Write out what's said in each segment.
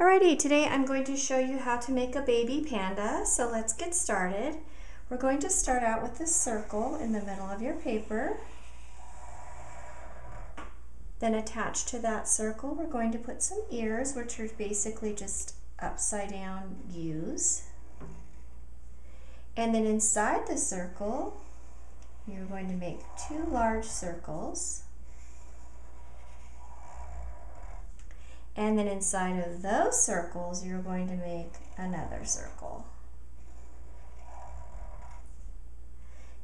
Alrighty, today I'm going to show you how to make a baby panda. So let's get started. We're going to start out with a circle in the middle of your paper. Then attached to that circle, we're going to put some ears, which are basically just upside down U's. And then inside the circle, you're going to make two large circles. And then inside of those circles, you're going to make another circle.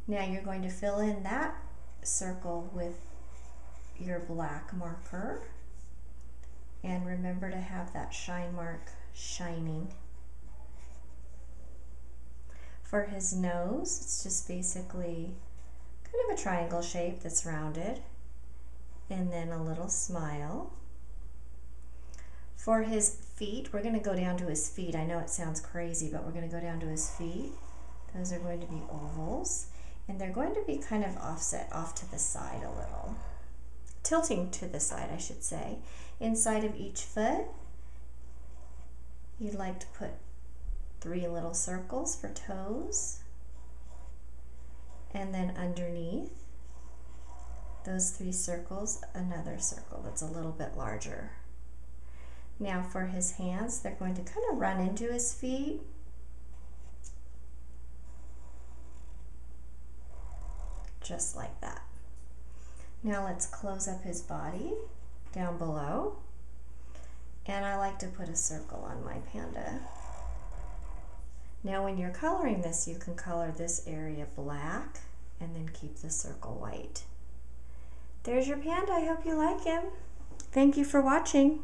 Now you're going to fill in that circle with your black marker. And remember to have that shine mark shining. For his nose, it's just basically kind of a triangle shape that's rounded. And then a little smile. For his feet, we're going to go down to his feet. I know it sounds crazy, but we're going to go down to his feet. Those are going to be ovals. And they're going to be kind of offset off to the side a little. Tilting to the side, I should say. Inside of each foot, you'd like to put three little circles for toes. And then underneath those three circles, another circle that's a little bit larger. Now for his hands, they're going to kind of run into his feet. Just like that. Now let's close up his body down below. And I like to put a circle on my panda. Now when you're coloring this, you can color this area black and then keep the circle white. There's your panda. I hope you like him. Thank you for watching.